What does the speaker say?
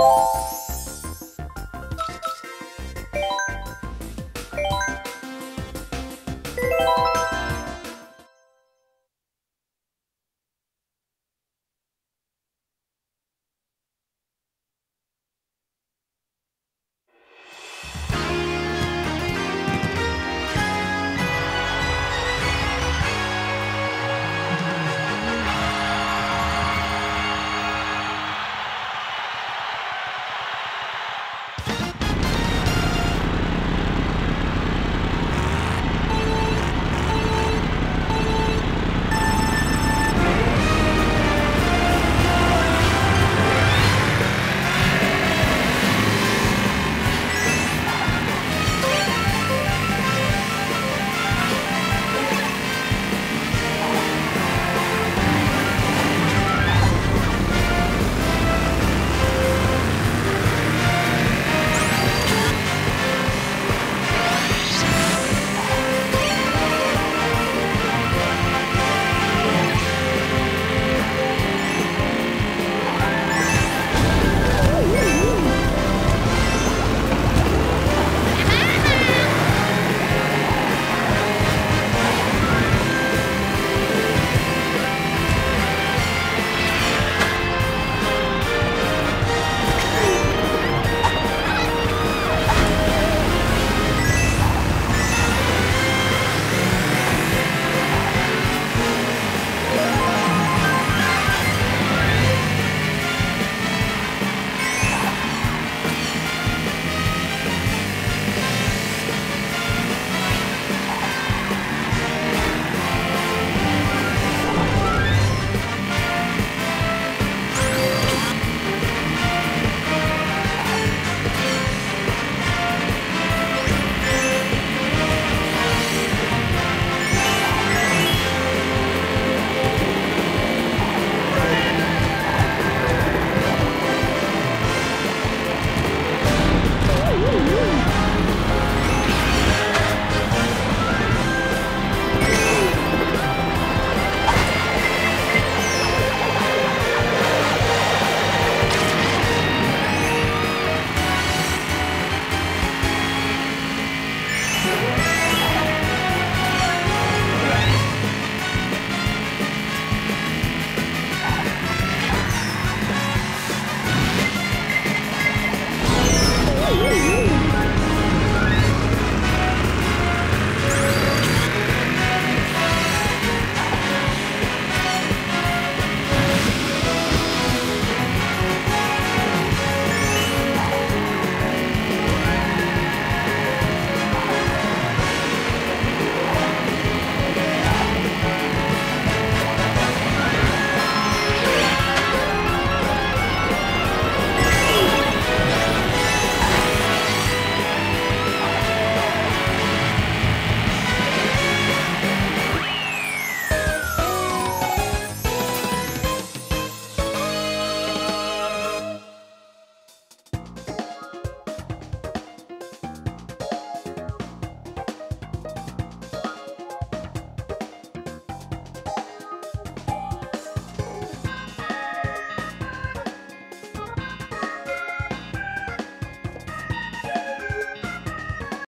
Música